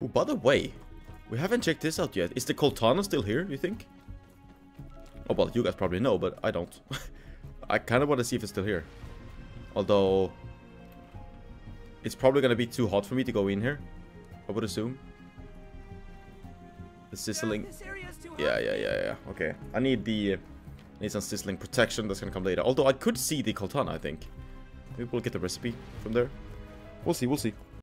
Oh, by the way, we haven't checked this out yet. Is the Coaltana still here, you think? Oh, well, you guys probably know, but I don't. I kind of want to see if it's still here. Although, it's probably going to be too hot for me to go in here, I would assume. The sizzling... Yeah, yeah, yeah, yeah. Okay. I need the... I need some sizzling protection. That's going to come later. Although I could see the Coaltana, I think. Maybe we'll get the recipe from there. We'll see, we'll see.